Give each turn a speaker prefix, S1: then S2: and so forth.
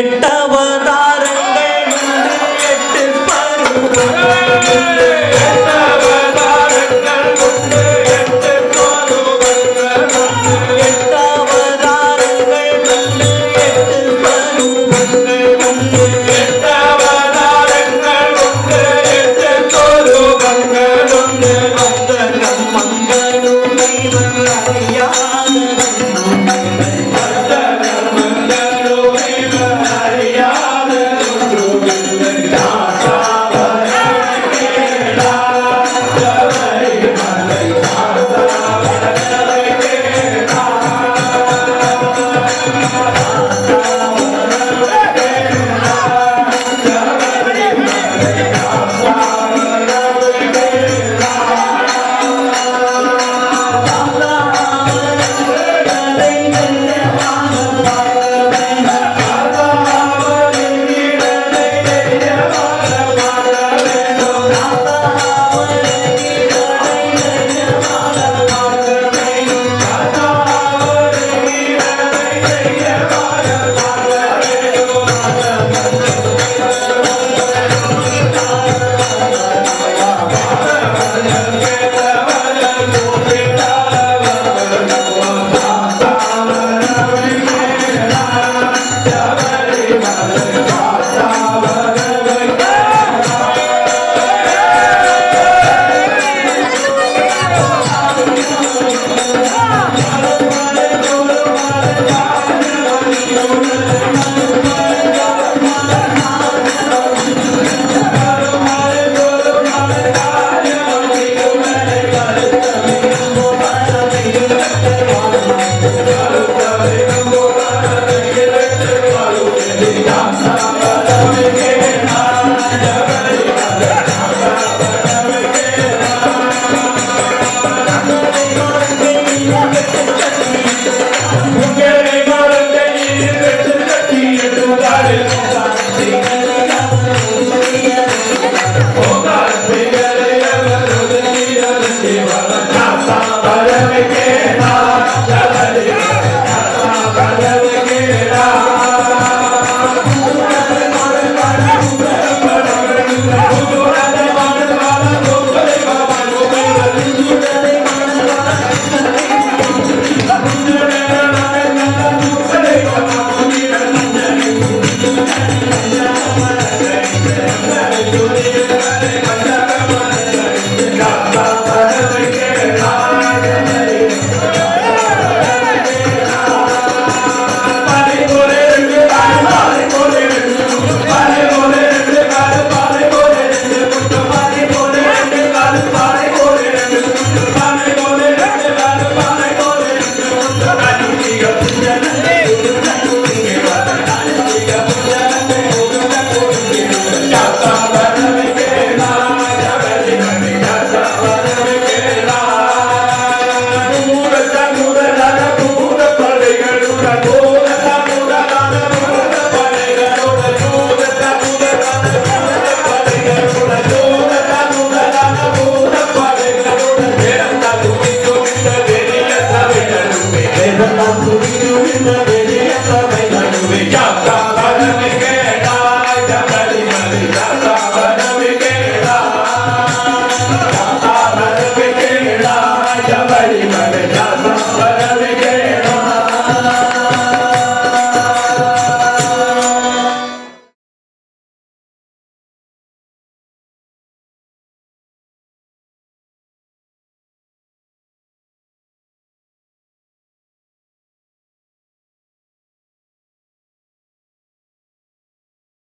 S1: எட்டவதாரங்கள்